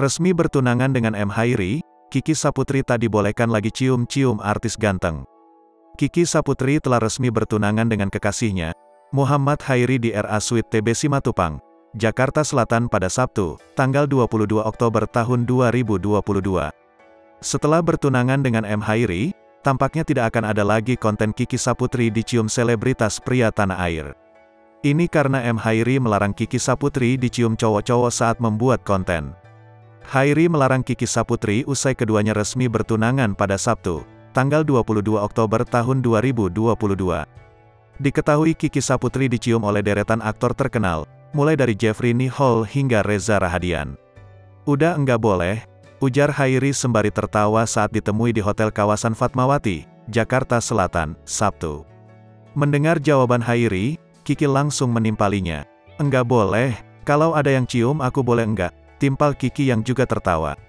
Resmi bertunangan dengan M. Hairi, Kiki Saputri tak dibolehkan lagi cium-cium artis ganteng. Kiki Saputri telah resmi bertunangan dengan kekasihnya, Muhammad Hairi di RA Suite TB Simatupang, Jakarta Selatan pada Sabtu, tanggal 22 Oktober tahun 2022. Setelah bertunangan dengan M. Hairi, tampaknya tidak akan ada lagi konten Kiki Saputri dicium selebritas pria tanah air. Ini karena M. Hairi melarang Kiki Saputri dicium cowok-cowok saat membuat konten. Hairi melarang Kiki Saputri usai keduanya resmi bertunangan pada Sabtu, tanggal 22 Oktober tahun 2022. Diketahui Kiki Saputri dicium oleh deretan aktor terkenal, mulai dari Jeffrey Nicole hingga Reza Rahadian. Udah enggak boleh, ujar Hairi sembari tertawa saat ditemui di Hotel Kawasan Fatmawati, Jakarta Selatan, Sabtu. Mendengar jawaban Hairi, Kiki langsung menimpalinya. Enggak boleh, kalau ada yang cium aku boleh enggak, timpal Kiki yang juga tertawa.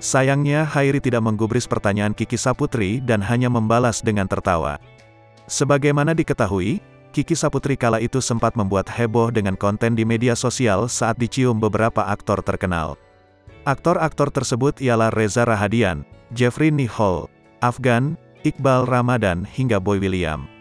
Sayangnya Hairi tidak menggubris pertanyaan Kiki Saputri dan hanya membalas dengan tertawa. Sebagaimana diketahui, Kiki Saputri kala itu sempat membuat heboh dengan konten di media sosial saat dicium beberapa aktor terkenal. Aktor-aktor tersebut ialah Reza Rahadian, Jeffrey Nicole, Afgan, Iqbal Ramadan hingga Boy William.